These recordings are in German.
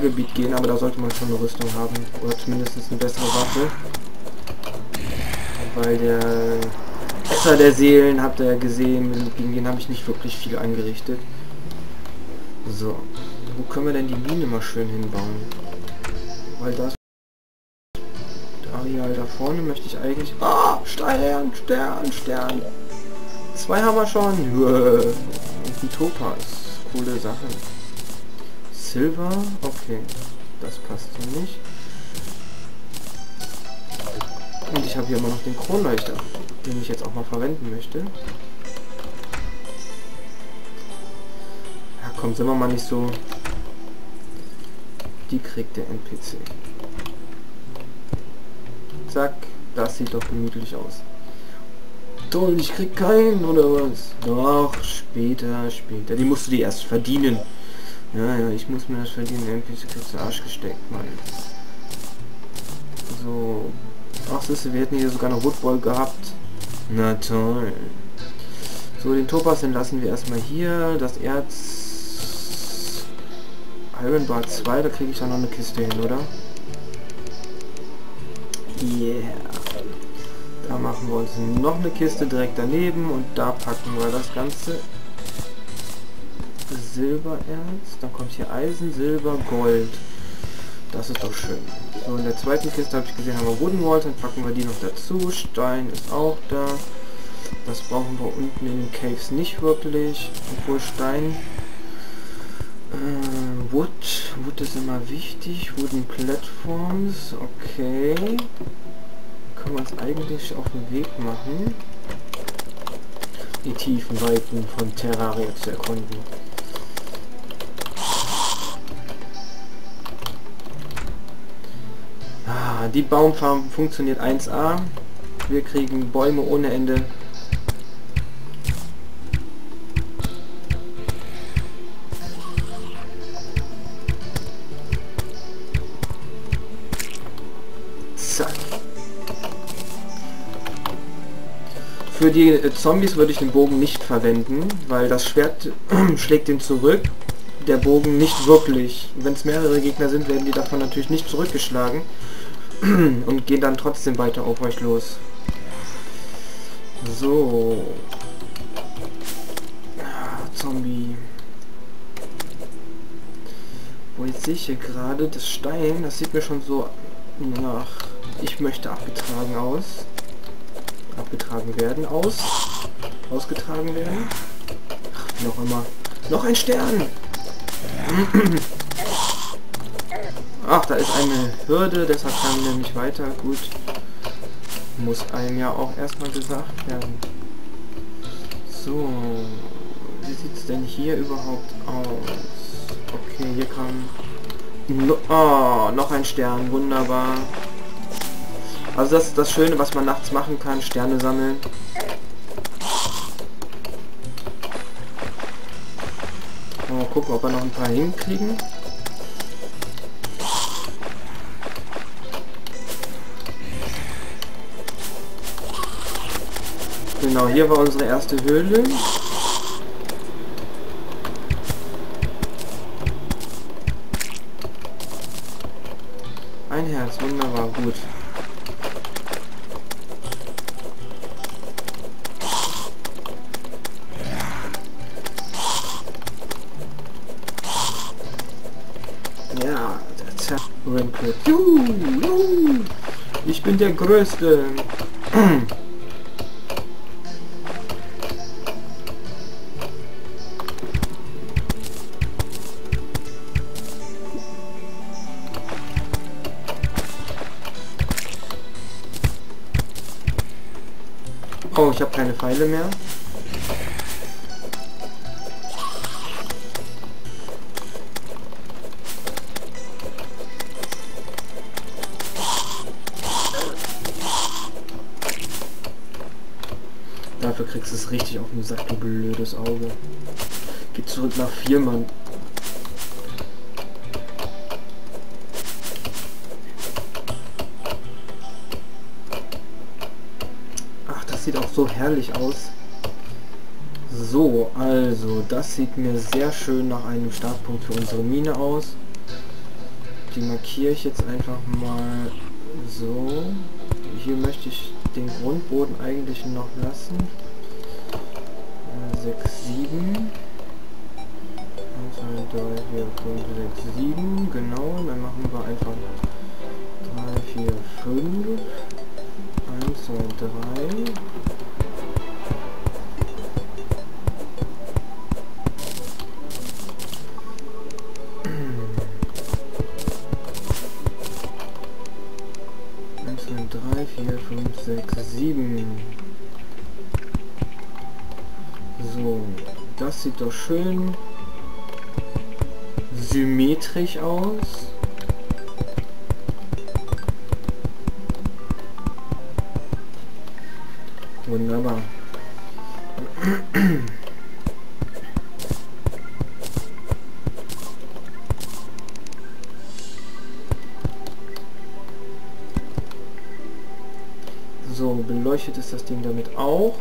Gebiet gehen, aber da sollte man schon eine Rüstung haben. Oder zumindest eine bessere Waffe. Weil der Esser der Seelen, habt ihr ja gesehen, gegen den habe ich nicht wirklich viel eingerichtet. So. Wo können wir denn die Mine mal schön hinbauen? Weil das Areal da vorne möchte ich eigentlich... Ah! Stern, Stern, Stern! Zwei haben wir schon. Und ein Topaz. Coole Sache. Silver? Okay. Das passt so nicht. Und ich habe hier immer noch den Kronleuchter, den ich jetzt auch mal verwenden möchte. Ja, komm, sind wir mal nicht so... Die kriegt der NPC. Zack, das sieht doch gemütlich aus. Toll, ich krieg keinen, oder was? Doch, später, später. Die musst du dir erst verdienen. Ja, ja, ich muss mir das verdienen. NPC kriegst du Arsch gesteckt, Mann. So. Ach, siehste, wir hätten hier sogar eine Woodball gehabt. Na toll. So, den Topaz, den lassen wir erstmal hier. Das Erz... Iron Bar 2, da kriege ich dann noch eine Kiste hin, oder? Yeah. Da machen wir uns noch eine Kiste direkt daneben und da packen wir das Ganze Silbererz. Dann kommt hier Eisen, Silber, Gold. Das ist doch schön. So, in der zweiten Kiste habe ich gesehen, haben wir Wooden Walls, dann packen wir die noch dazu. Stein ist auch da. Das brauchen wir unten in den Caves nicht wirklich. Obwohl Stein... Äh, Wood. Wood ist immer wichtig. Wooden Platforms. Okay. Können wir uns eigentlich auf den Weg machen, die tiefen Weiten von Terraria zu erkunden. Die Baumfarm funktioniert 1A. Wir kriegen Bäume ohne Ende. Zack. Für die äh, Zombies würde ich den Bogen nicht verwenden, weil das Schwert schlägt ihn zurück. Der Bogen nicht wirklich. Wenn es mehrere Gegner sind, werden die davon natürlich nicht zurückgeschlagen. und gehen dann trotzdem weiter auf euch los. So. Ah, Zombie. Wo jetzt sehe ich hier gerade das Stein, das sieht mir schon so nach ich möchte abgetragen aus. Abgetragen werden aus. Ausgetragen werden. Ach, auch immer. Noch ein Stern! Ach, da ist eine Hürde, deshalb kann wir nicht weiter. Gut. Muss einem ja auch erstmal gesagt werden. So. Wie sieht es denn hier überhaupt aus? Okay, hier kann... No oh, noch ein Stern. Wunderbar. Also das ist das Schöne, was man nachts machen kann. Sterne sammeln. Mal gucken, ob wir noch ein paar hinkriegen. Genau, hier war unsere erste Höhle. Ein Herz, wunderbar, gut. Ja, der Zerrenkel. Ich bin der Größte. ich habe keine Pfeile mehr. Dafür kriegst du es richtig auf den Sack, du blödes Auge. Geh zurück nach vier, so herrlich aus. So, also, das sieht mir sehr schön nach einem Startpunkt für unsere Mine aus. Die markiere ich jetzt einfach mal so. Hier möchte ich den Grundboden eigentlich noch lassen. 6, 7. 1, 2, 3, 4, 5, 6, 7. Genau, dann machen wir einfach 3, 4, 5. 1, 2, 3. drei, vier, fünf, sechs, sieben. So, das sieht doch schön symmetrisch aus. So, beleuchtet ist das Ding damit auch.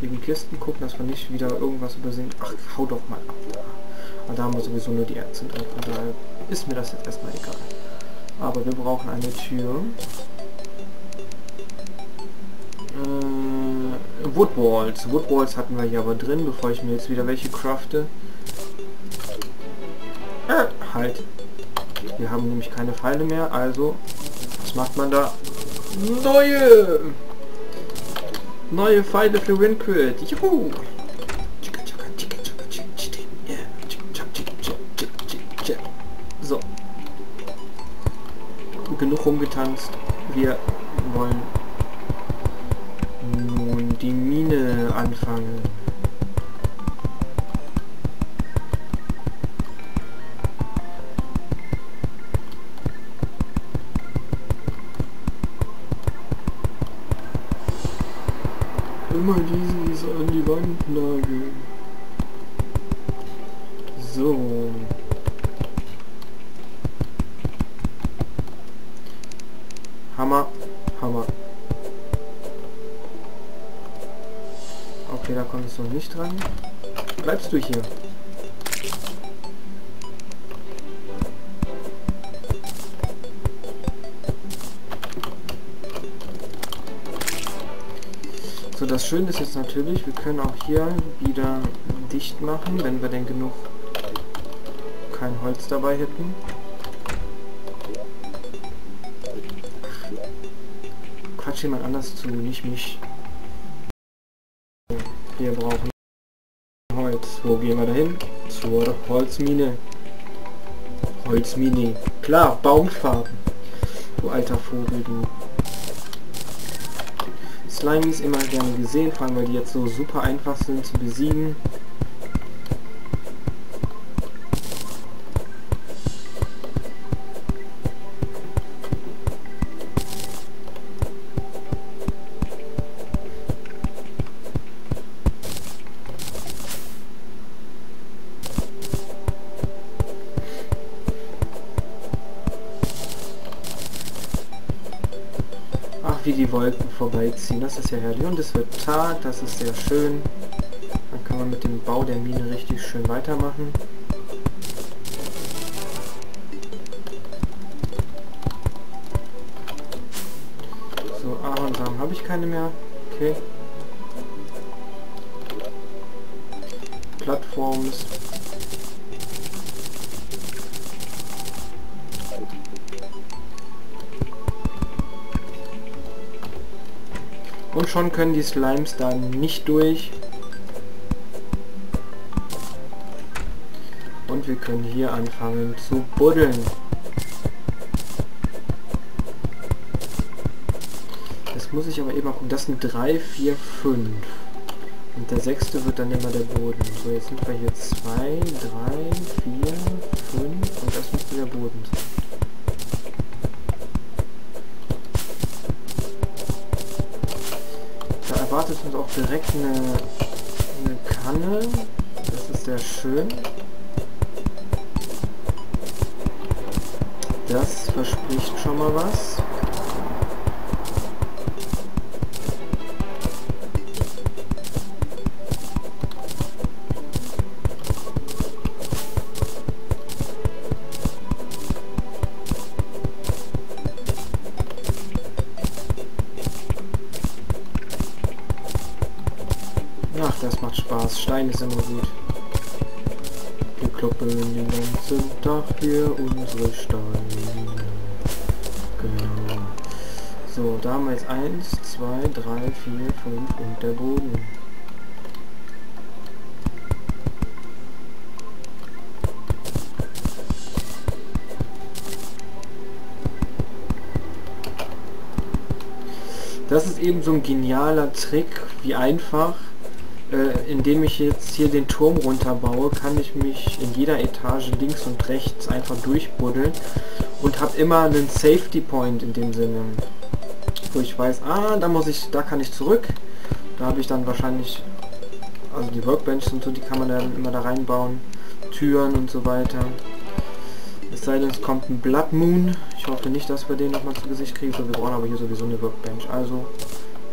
Wegen Kisten gucken, dass wir nicht wieder irgendwas übersehen. Ach, hau doch mal ab. Aber da haben wir sowieso nur die Ärzte drin. Von daher ist mir das jetzt erstmal egal. Aber wir brauchen eine Tür. Äh, Woodwalls. Woodwalls hatten wir hier aber drin, bevor ich mir jetzt wieder welche crafte. Äh, halt. Wir haben nämlich keine Pfeile mehr, also macht man da? Neue! Neue Pfeile für Windcrit. Juhu! So. Genug rumgetanzt. Wir wollen nun die Mine anfangen. Okay, da kommt es noch nicht dran. Bleibst du hier? So, das Schöne ist jetzt natürlich, wir können auch hier wieder dicht machen, wenn wir denn genug kein Holz dabei hätten. Quatsch jemand anders zu, nicht mich. Wir brauchen Holz. Wo gehen wir dahin? Zur Holzmine. Holzmine. Klar, Baumfarben. Du alter Vogel, du. Slimies immer gerne gesehen, vor allem weil die jetzt so super einfach sind zu besiegen. Die Wolken vorbeiziehen. Das ist ja herrlich. Und es wird Tag, das ist sehr schön. Dann kann man mit dem Bau der Mine richtig schön weitermachen. So, Ahornsamen habe ich keine mehr. Okay. Plattforms. Und schon können die Slimes da nicht durch. Und wir können hier anfangen zu buddeln. Das muss ich aber eben gucken. Das sind 3, 4, 5. Und der sechste wird dann immer der Boden. So, jetzt sind wir hier 2, 3, 4, 5 und das müsste der Boden sein. Erwartet uns auch direkt eine, eine Kanne. Das ist sehr schön. Das verspricht schon mal was. Spaß. Stein ist immer gut. Wir kloppen den ganzen Tag für unsere Steine. Genau. So, da haben wir jetzt 1, 2, 3, 4, 5 und der Boden. Das ist eben so ein genialer Trick, wie einfach äh, indem ich jetzt hier den Turm runterbaue, kann ich mich in jeder Etage links und rechts einfach durchbuddeln und habe immer einen Safety Point in dem Sinne, wo ich weiß, ah, da muss ich, da kann ich zurück. Da habe ich dann wahrscheinlich, also die Workbenches und so, die kann man dann immer da reinbauen, Türen und so weiter. Es sei denn, es kommt ein Blood Moon. Ich hoffe nicht, dass wir den nochmal zu Gesicht kriegen. So, wir brauchen aber hier sowieso eine Workbench. Also,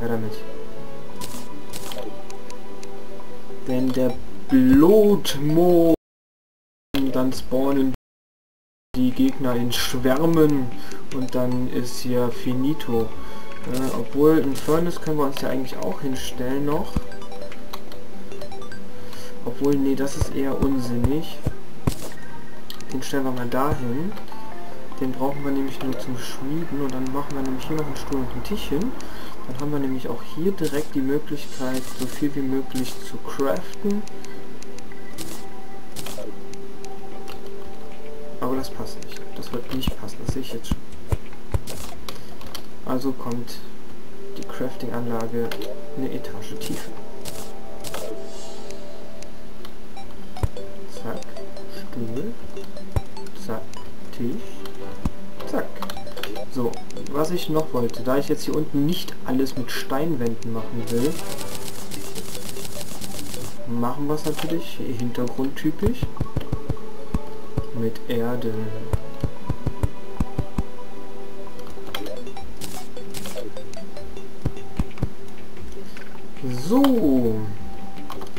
ja damit. Denn der Blutmond, dann spawnen die Gegner in Schwärmen und dann ist hier finito. Äh, obwohl ein Furnace können wir uns ja eigentlich auch hinstellen noch. Obwohl, nee, das ist eher unsinnig. Den stellen wir mal dahin. Den brauchen wir nämlich nur zum Schmieden und dann machen wir nämlich hier noch einen Stuhl und einen Tisch hin. Dann haben wir nämlich auch hier direkt die Möglichkeit, so viel wie möglich zu craften. Aber das passt nicht. Das wird nicht passen, das sehe ich jetzt schon. Also kommt die Crafting-Anlage eine Etage tiefer. Zack, Stuhl, zack, Tisch. So, was ich noch wollte, da ich jetzt hier unten nicht alles mit Steinwänden machen will, machen wir es natürlich hintergrundtypisch mit Erde. So.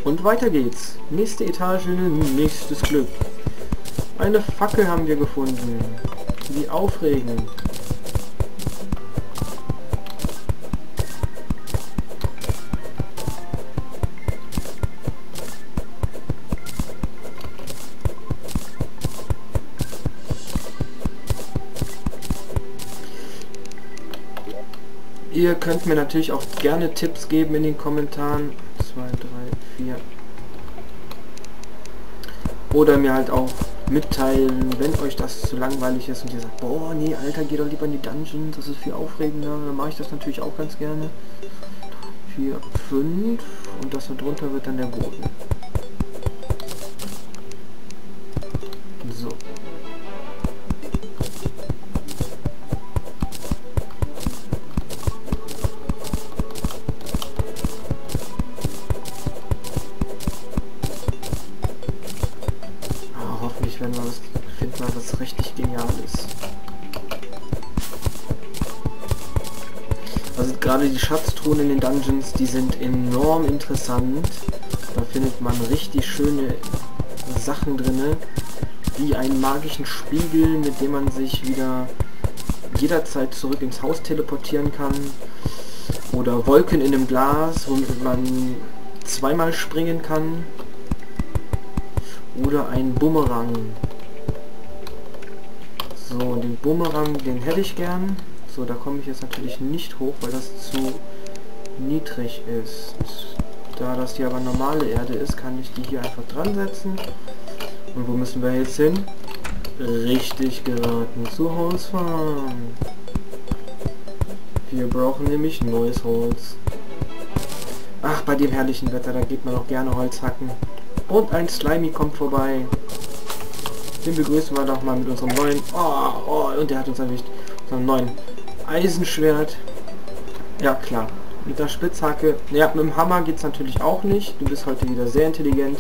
Und weiter geht's. Nächste Etage, nächstes Glück. Eine Fackel haben wir gefunden. Wie aufregend. Ihr könnt mir natürlich auch gerne Tipps geben in den Kommentaren. 2, 3, 4. Oder mir halt auch mitteilen, wenn euch das zu langweilig ist und ihr sagt, boah, nee, Alter, geh doch lieber in die Dungeons, das ist viel aufregender. Dann mache ich das natürlich auch ganz gerne. 4, 5 und das da drunter wird dann der Boden. Schatztruhen in den Dungeons, die sind enorm interessant. Da findet man richtig schöne Sachen drinne, wie einen magischen Spiegel, mit dem man sich wieder jederzeit zurück ins Haus teleportieren kann. Oder Wolken in einem Glas, womit man zweimal springen kann. Oder ein Bumerang. So, den Bumerang, den hätte ich gern. So, da komme ich jetzt natürlich nicht hoch, weil das zu niedrig ist. Da das hier aber normale Erde ist, kann ich die hier einfach dran setzen. Und wo müssen wir jetzt hin? Richtig geraten, zu Holzfarm. Wir brauchen nämlich neues Holz. Ach, bei dem herrlichen Wetter, da geht man auch gerne Holz hacken. Und ein Slimy kommt vorbei. Den begrüßen wir doch mal mit unserem neuen... Oh, oh, und der hat uns erwischt. Unserem neuen Eisenschwert. Ja, klar. Mit der Spitzhacke. Ja, mit dem Hammer geht es natürlich auch nicht. Du bist heute wieder sehr intelligent.